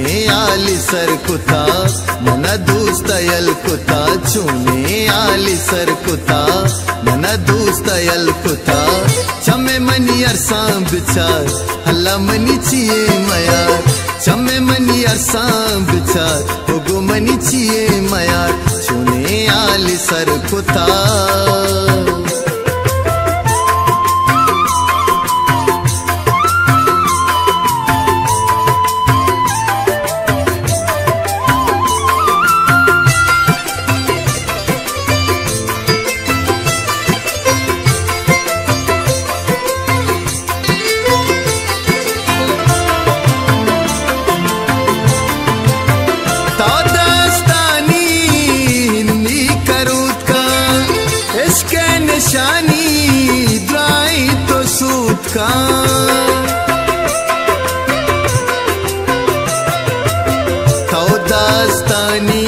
्याने आली सरकुता मन दू सरकुता चूने आली सरकुता मना दोस्त अलकुता। चमे मनी अरसा बिचार हल्ला मनी चिए माया। चमे मनी अरसा बिचार हो गो मनी चिए माया। चुने आली सरकुता। सूत का। तादास्तानी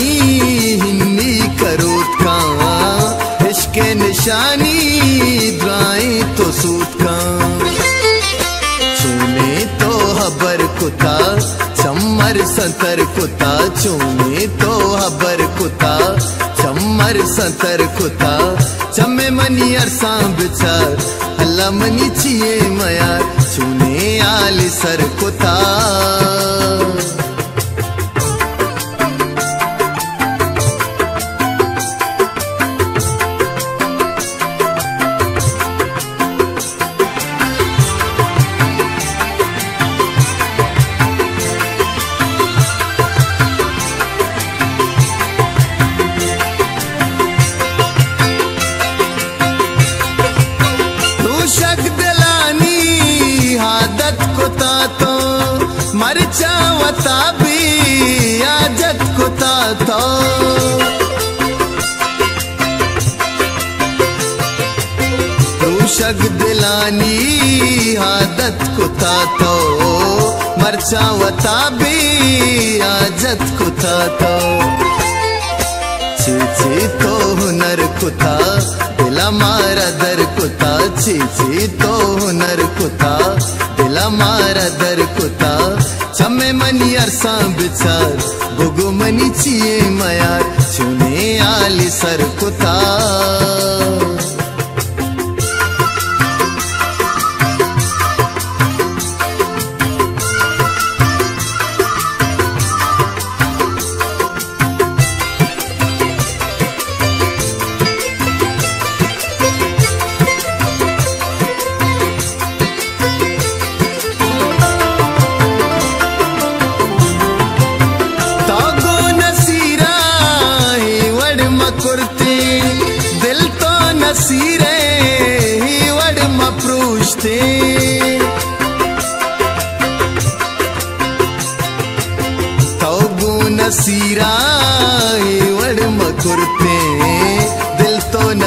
हिंदी करूत का इश्क निशानी द्राई तो सूत का। तो हबर कुता चम्मर संतर कुता चूने तो चम्मर सतर कुता चमे मनी अरसा बिचार हल्ला मनी चिए मयार। चुने आली सर कुता। तो तूशक दिलानी आदत कुता तो मरचा वता भी आजत कुता तो। चीची तो हुनर कुता, दिला मारा दर कुता चीची तो हुनर कुता, दिला मारा दर कुता। चमे मनी अरसा बिचार गुगु मनी मया चुने आली सर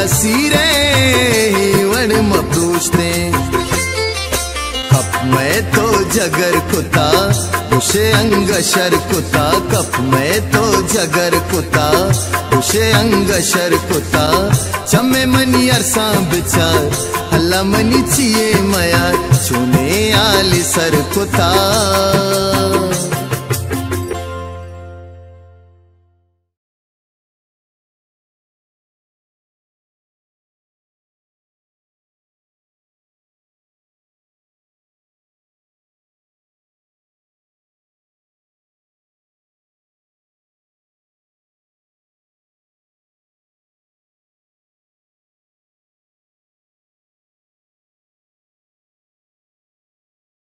हसीरे वण म कप में तो जगर कुता उसे अंग शर कुता कप में तो जगर कुता उसे अंग शर कुता चमे मनी अरसा बिचार हल्ला मनी चिए मया चुने आली सर कुता